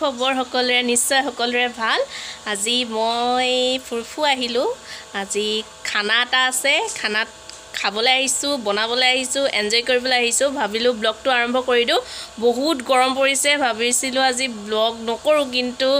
খবৰ সকলোৰে নিশ্চয় সকলোৰে ভাল। আজি মই ফুৰফু আহিলোঁ। আজি খানা এটা আছে খানাত খাবলৈ আহিছোঁ বনাবলৈ আহিছোঁ এনজয় কৰিবলৈ আহিছোঁ। ভাবিলোঁ ব্লগটো আৰম্ভ কৰি দিওঁ। বহুত গৰম পৰিছে ভাবিছিলোঁ আজি ব্লগ নকৰোঁ কিন্তু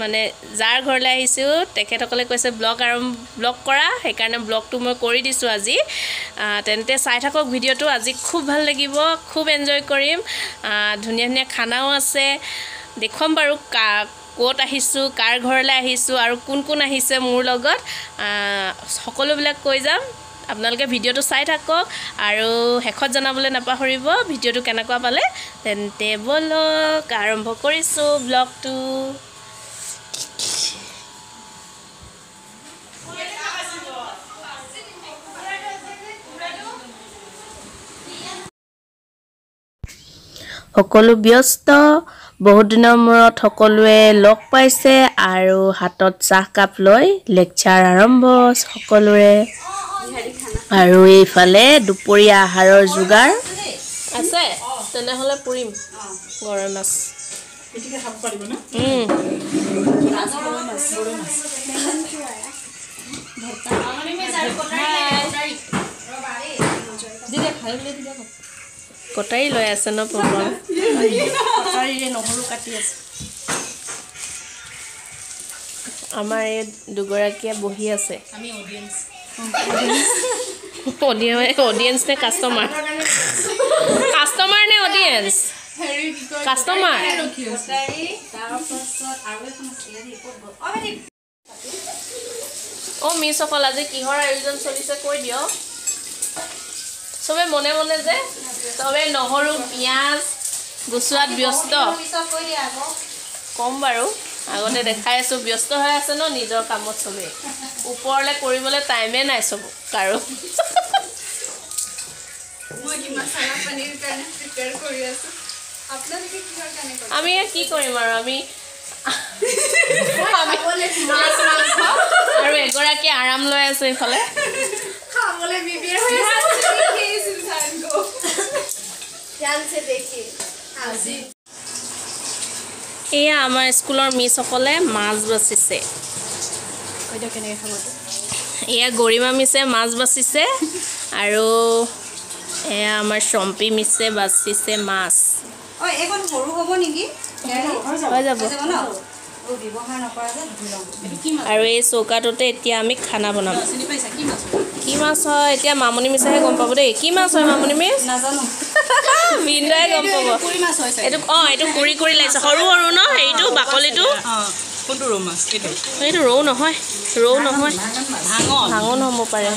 মানে যাৰ ঘৰলৈ আহিছোঁ তেখেতসকলে কৈছে ব্লগ আৰম্ভ ব্লগ কৰা সেইকাৰণে ব্লগটো মই কৰি দিছোঁ আজি। তেন্তে চাই থাকক ভিডিঅ'টো আজি খুব ভাল লাগিব খুব এনজয় কৰিম। ধুনীয়া ধুনীয়া খানাও আছে। দেখুৱাম বাৰু কা ক'ত আহিছোঁ কাৰ ঘৰলৈ আহিছোঁ আৰু কোন কোন আহিছে মোৰ লগত সকলোবিলাক কৈ যাম। আপোনালোকে ভিডিঅ'টো চাই থাকক আৰু শেষত জনাবলৈ নাপাহৰিব ভিডিঅ'টো কেনেকুৱা পালে তেন্তে ব'লক আৰম্ভ কৰিছোঁ ব্লগটো। সকলো ব্যস্ত বহুত দিনৰ মূৰত সকলোৱে লগ পাইছে আৰু হাতত চাহকাপ লৈ লেকচাৰ আৰম্ভ সকলোৰে। আৰু এইফালে দুপৰীয়া আহাৰৰ যোগাৰ। আছে তেনেহ'লে পুৰিম। গৰৈ মাছ। পিটিকা খাব পাৰিব ন উম, কটাৰী লৈ আছে ন প্ৰমাণ কটাৰীৰে নহৰু কাটি আছে। আমাৰ এই দুগৰাকীয়ে বহি আছে। আমি অডিয়েঞ্চ নে কাষ্টমাৰ কাষ্টমাৰ নে অডিয়েঞ্চ কাষ্টমাৰ অ' মিছসকল আজি কিহৰ আয়োজন চলিছে কৈ দিয়ক। চবে মনে মনে যে চবে নহৰু পিঁয়াজ গুচোৱাত ব্যস্ত। ক'ম বাৰু আগতে দেখাই আছোঁ ব্যস্ত হৈ আছে ন নিজৰ কামত চবেই। ওপৰলৈ কৰিবলৈ টাইমে নাই চব কাৰো। আমি কি কৰিম আৰু আমি আৰু এগৰাকী আৰাম লৈ আছে এইফালে। দেখি। আজি। এয়া আমাৰ স্কুলৰ মিছসকলে মাছ বাচিছে। এয়া গৰিমা মিছে মাছ বাচিছে আৰু এয়া আমাৰ চম্পী মিছে বাচিছে মাছ। হ'ব নেকি? হৈ? যাব। আৰু এই চৌকাটোতে এতিয়া আমি খানা বনাম। কি মাছ হয়? এতিয়া মামনি মিছেহে গম পাব দেই। কি মাছ হয় মামনি মিছ? নাজানো। বিন্দুৱে গম পাব। এইটো অঁ এইটো কুৰি কুৰি লাগিছে। সৰু সৰু ন? হেৰিটো বাকলিটো? কোনটো ৰৌ মাছ? এইটো। এইটো ৰৌ নহয়। ৰৌ নহয়। ভাঙন ভাঙন। হ'ব পাৰে।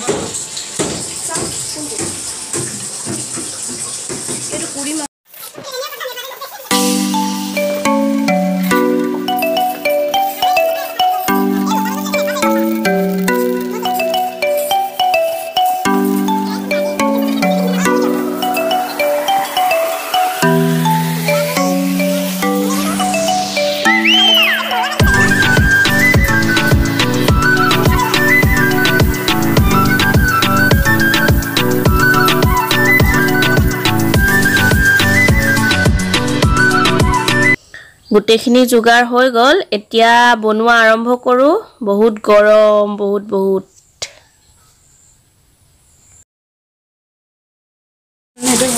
গোটেইখিনি যোগাৰ হৈ গ'ল। এতিয়া বনোৱা আৰম্ভ কৰোঁ। বহুত গৰম বহুত বহুত।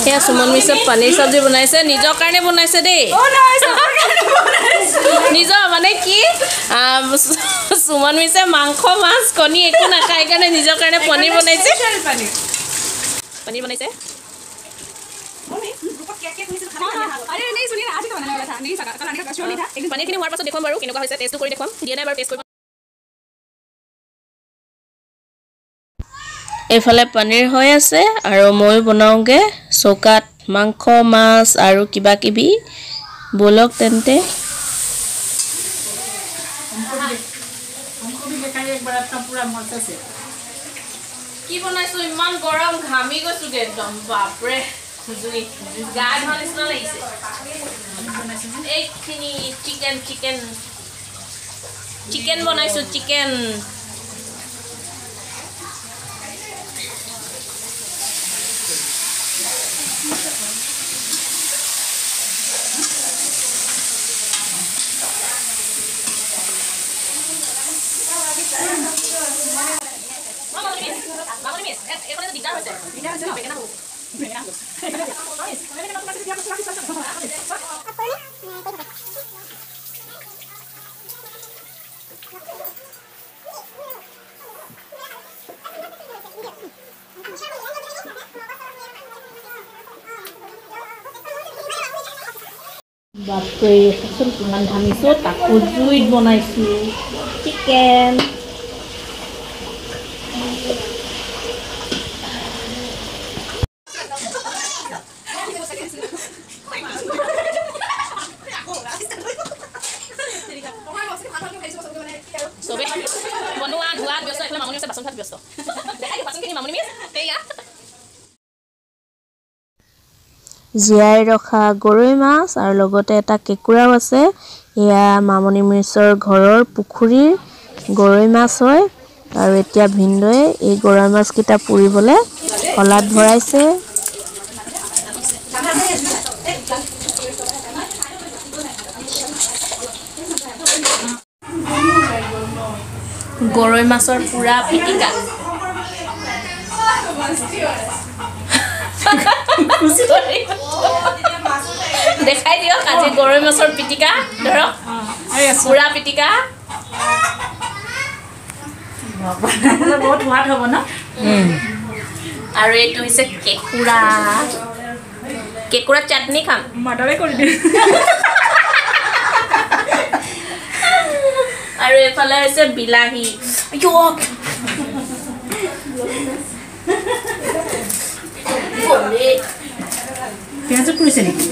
সেয়া সুমন মিছত পনীৰ চব্জি বনাইছে। নিজৰ কাৰণে বনাইছে দেই। নিজৰ মানে কি? সুমন মিছে মাংস মাছ কণী একো নাখায়। সেইকাৰণে নিজৰ কাৰণে পনীৰ বনাইছে। পনীৰ বনাইছে? পনীৰখিনি হোৱাৰ পাছত দেখুৱাম বাৰু কেনেকুৱা হৈছে টেষ্টটো কৰি দেখুৱাম। দিয়ে নাই বাৰু টেষ্ট কৰিব। এইফালে পনীৰ হৈ আছে আৰু ময়ো বনাওঁগৈ। চৌকাত মাংস মাছ আৰু কিবা কিবি ব'লক তেন্তে। কি বনাইছো? ইমান গৰম ঘামি গৈছোগে একদম বাপৰে। sujui manis kini chicken chicken chicken chicken Mama, mama, mama, mama, mama, mama, mama, mama, বাপৰে চাচোন কিমান ঘামিছোঁ তাকো জুইত বনাইছোঁ চিকেন চবেই বনোৱা ধোৱাত ব্যস্ত এইফালে মামনি আছে বাচন ধোৱাত ব্যস্ত দেখাই দিওঁ বাচনখিনি মামনি মিছ সেয়া জীয়াই ৰখা গৰৈ মাছ আৰু লগতে এটা কেঁকুৰাও আছে। এয়া মামণি মিৰ্চৰ ঘৰৰ পুখুৰীৰ গৰৈ মাছ হয়। আৰু এতিয়া ভিনদৈ এই গৰৈ মাছকেইটা পুৰিবলৈ শলাত ভৰাইছে। গৰৈ মাছৰ পুৰা পিটিকা। দেখাই দিয়ক আজি গৰৈ মাছৰ পিটিকা ধৰক পুৰা পিটিকা। বহুত সোৱাদ হ'ব ন? আৰু এইটো হৈছে কেঁকুৰা। কেঁকুৰা চাটনি খাম। মাৰ্ডাৰে কৰি দিম। আৰু এইফালে হৈছে বিলাহী। আইঅ! গ'লে। পিঁয়াজো পুৰিছে নেকি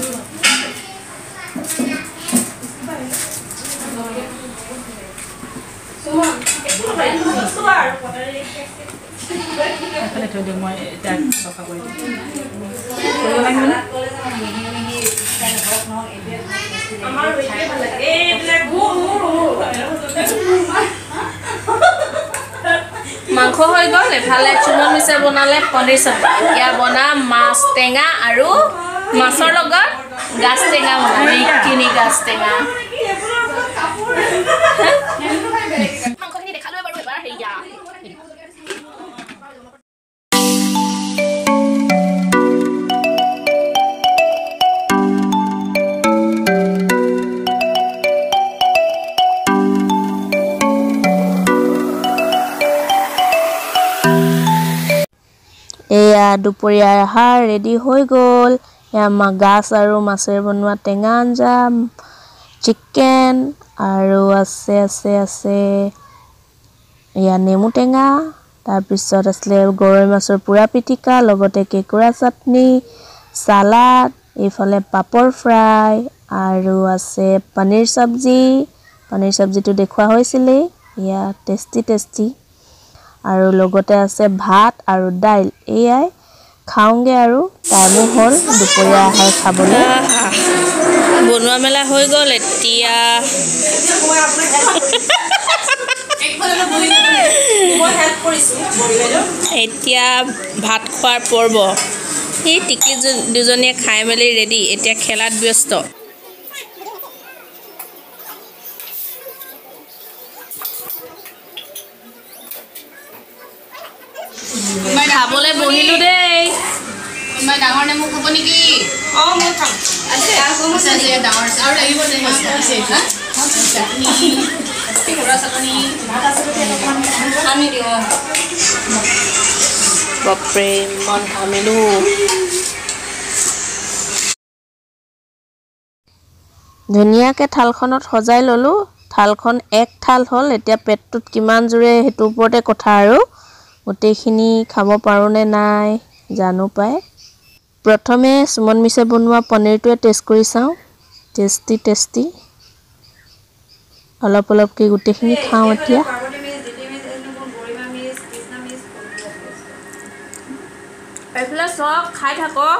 এফালে থৈ দিওঁ মই এতিয়া চফা কৰি দিম কৰিব লাগিবনে মাংস হৈ গ'ল এফালে চুমন মিছে বনালে পনীৰ চব্জি এতিয়া বনাম মাছ টেঙা আৰু মাছৰ লগত গাজ টেঙা বনাম এইখিনি গাজ টেঙা। দুপৰীয়াৰ আহাৰ ৰেডি হৈ গ'ল। এয়া গাছ আৰু মাছেৰে বনোৱা টেঙা আঞ্জা চিকেন আৰু আছে আছে আছে। এয়া নেমু টেঙা তাৰপিছত আছিলে গৰৈ মাছৰ পোৰা পিটিকা লগতে কেঁকুৰা চাটনি চালাড এইফালে পাপৰ ফ্ৰাই আৰু আছে পনীৰ চব্জি। পনীৰ চব্জিটো দেখুওৱা হৈছিলেই এয়া টেষ্টি টেষ্টি আৰু লগতে আছে ভাত আৰু দাইল। এয়াই খাওঁগৈ আৰু। টাইমো হ'ল দুপৰীয়া আহাৰ খাবলৈ। বনোৱা মেলা হৈ গ'ল এতিয়া এতিয়া ভাত খোৱাৰ পৰ্ব। সেই টিকলি দু- দুজনীয়ে খাই মেলি ৰেডি এতিয়া খেলাত ব্যস্ত। খাবলৈ বহিলো দেই। কোনোবাই ডাঙৰ নেমু খাব নেকি? অঁ মই খাম। ডাঙৰ আৰু লাগিব। বাপৰে ইমান ঘামিলো ধুনীয়াকৈ থালখনত সজাই ল'লোঁ। থালখন এক থাল হ'ল এতিয়া পেটটোত কিমান জোৰে সেইটোৰ ওপৰতে কথা আৰু। গোটেইখিনি খাব পাৰোঁ নে নাই জানো পাই। প্ৰথমে সুমন মিছে বনোৱা পনীৰটোৱে টেষ্ট কৰি চাওঁ। টেষ্টি টেষ্টি অলপ অলপকৈ গোটেইখিনি খাওঁ এতিয়া। এইফালে চব খাই থাকক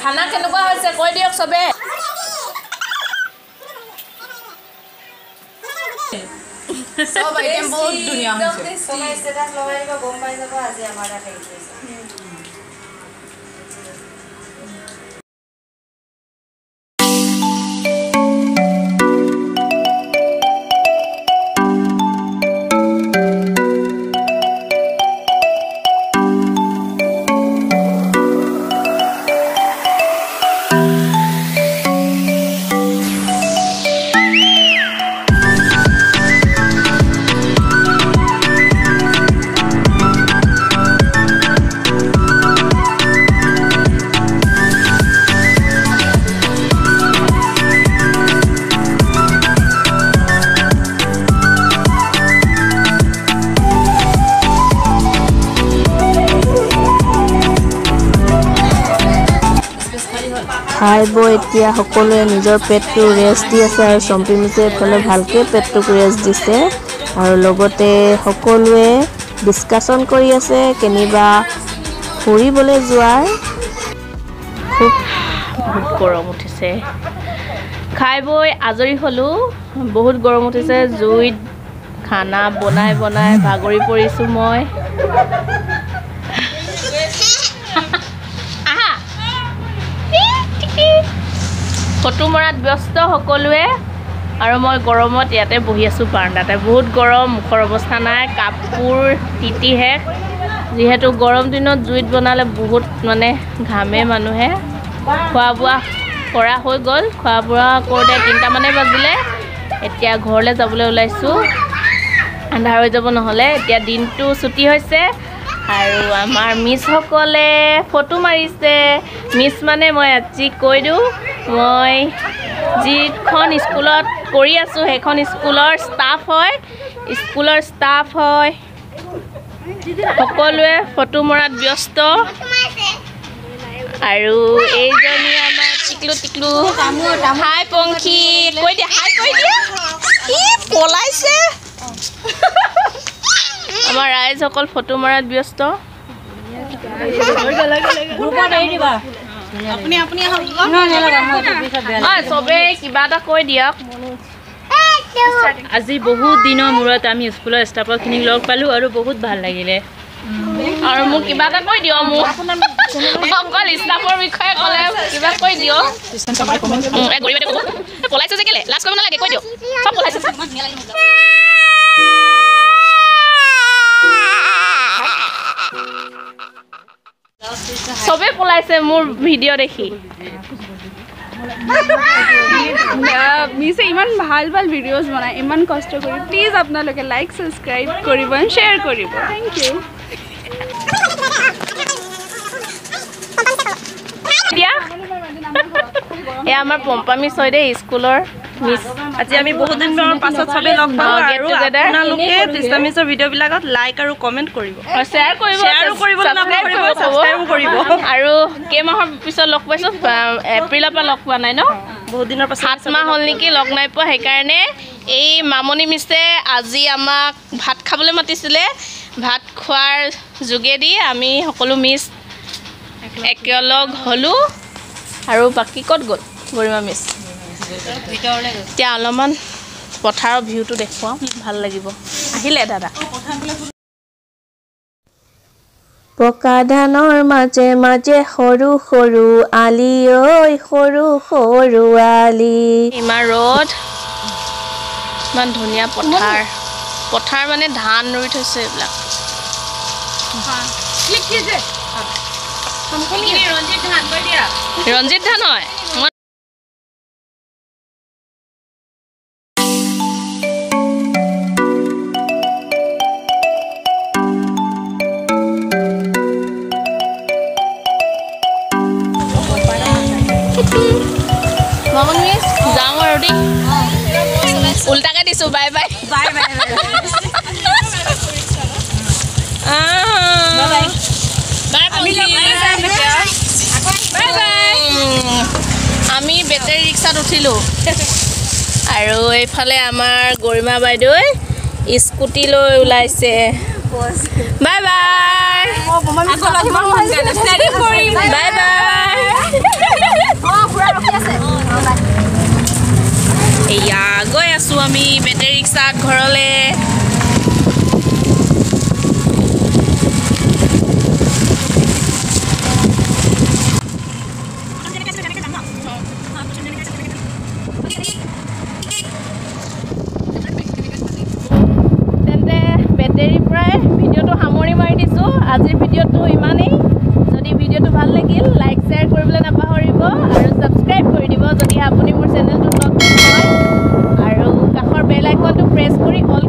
খানা কেনেকুৱা হৈছে কৈ দিয়ক চবে। বহুত ধুনীয়া লগাই দিব গম পাই যাব আজি আমাৰ তাত বৈ এতিয়া সকলোৱে নিজৰ পেটটো ৰেষ্ট দি আছে আৰু চম্পী মিছে এইফালে ভালকৈ পেটটোক ৰেষ্ট দিছে। আৰু লগতে সকলোৱে ডিছকাশ্যন কৰি আছে কেনিবা ফুৰিবলৈ যোৱাৰ। খুব বহুত গৰম উঠিছে। খাই বৈ আজৰি হ'লোঁ। বহুত গৰম উঠিছে জুইত খানা বনাই বনাই ভাগৰি পৰিছোঁ মই। ফটো মৰাত ব্যস্ত সকলোৱে আৰু মই গৰমত ইয়াতে বহি আছোঁ বাৰাণ্ডাতে। বহুত গৰম মুখৰ অৱস্থা নাই কাপোৰ তিতি শেষ যিহেতু গৰম দিনত জুইত বনালে বহুত মানে ঘামে মানুহে। খোৱা বোৱা কৰা হৈ গ'ল খোৱা বোৱা কৰোঁতে তিনিটামানেই বাজিলে। এতিয়া ঘৰলৈ যাবলৈ ওলাইছোঁ। আন্ধাৰ হৈ যাব নহ'লে এতিয়া দিনটো ছুটি হৈছে। আৰু আমাৰ মিছসকলে ফটো মাৰিছে। মিছ মানে মই আজি কৈ দিওঁ। মই যিখন স্কুলত কৰি আছোঁ সেইখন স্কুলৰ ষ্টাফ হয়। স্কুলৰ ষ্টাফ হয়। সকলোৱে ফটো মৰাত ব্যস্ত। আৰু এইজনী আমাৰ টিকলু টিকলু। হাই পংখী। কৈ দিয়া। হাই কৈ দিয়া। ই পলাইছে? আমাৰ ৰাইজসকল ফটো মৰাত ব্যস্ত। চবেই কিবা এটা কৈ দিয়ক। আজি বহুত দিনৰ মূৰত আমি স্কুলৰ ষ্টাফৰখিনিক লগ পালোঁ আৰু বহুত ভাল লাগিলে। আৰু মোক কিবা এটা কৈ দিয়ক মোক। অকল ষ্টাফৰ বিষয়ে ক'লে কিবা কৈ দিয়ক। পলাইছে যে কেলে? লাজ কৰিব নালাগে কৈ দিয়ক। চব পলাইছে। চব। চবেই পলাইছে মোৰ ভিডিঅ' দেখি। মিছে ইমান ভাল ভাল ভিডিঅ'জ বনায় ইমান কষ্ট কৰি। প্লিজ আপোনালোকে লাইক ছাবস্ক্ৰাইব কৰিব শ্বেয়াৰ কৰিব। থেংক ইউ এতিয়া এয়া আমাৰ পম্পা মিছ হয় দেই স্কুলৰ। আজি আমি বহুত দিনৰ পাছত চবেই লগ পালোঁ আৰু আপোনালোকে ডিষ্টামিছৰ ভিডিঅ'বিলাকত লাইক আৰু কমেণ্ট কৰিব। শ্বেয়াৰ কৰিব শ্বেয়াৰো কৰিব, subscribe কৰিব, subscribe কৰিব। আৰু কেইমাহৰ পিছত লগ পাইছোঁ? এপ্ৰিলৰ পৰা লগ পোৱা নাই ন? বহুত দিনৰ পাছত সাত মাহ হ'ল নেকি লগ নাই পোৱা সেইকাৰণে এই মামনি মিছে আজি আমাক ভাত খাবলৈ মাতিছিলে। ভাত খোৱাৰ যোগেদি আমি সকলো মিছ একেলগ। হ'লোঁ। আৰু বাকী ক'ত গ'ল? গৰিমা মিছ? এতিয়া অলপমান পথাৰৰ ভিউটো দেখুৱাওঁ ভাল লাগিব। আহিলে দাদা। পকা ধানৰ মাজে মাজে সৰু সৰু আলি ঐ সৰু সৰু আলি। ইমান ৰ'দ ইমান ধুনীয়া পথাৰ। পথাৰ মানে ধান ৰুই থৈছে এইবিলাক। ৰঞ্জিত ধান। হয়। দিলোঁ আৰু এইফালে আমাৰ গৰিমা বাইদেৱে স্কুটি লৈ ওলাইছে। Bye bye. Bye bye. এয়া গৈ আছোঁ আমি বেটেৰী ৰিক্সাত ঘৰলৈ। ভিডিঅ'টো সামৰি মাৰি দিছোঁ। আজিৰ ভিডিঅ'টো ইমানেই। যদি ভিডিঅ'টো ভাল লাগিল লাইক শ্বেয়াৰ কৰিবলৈ নাপাহৰিব আৰু ছাবস্ক্ৰাইব কৰি দিব যদি আপুনি মোৰ চেনেলটো নতুন হয়। আৰু কাষৰ বেল আইকনটো প্ৰেছ কৰি অল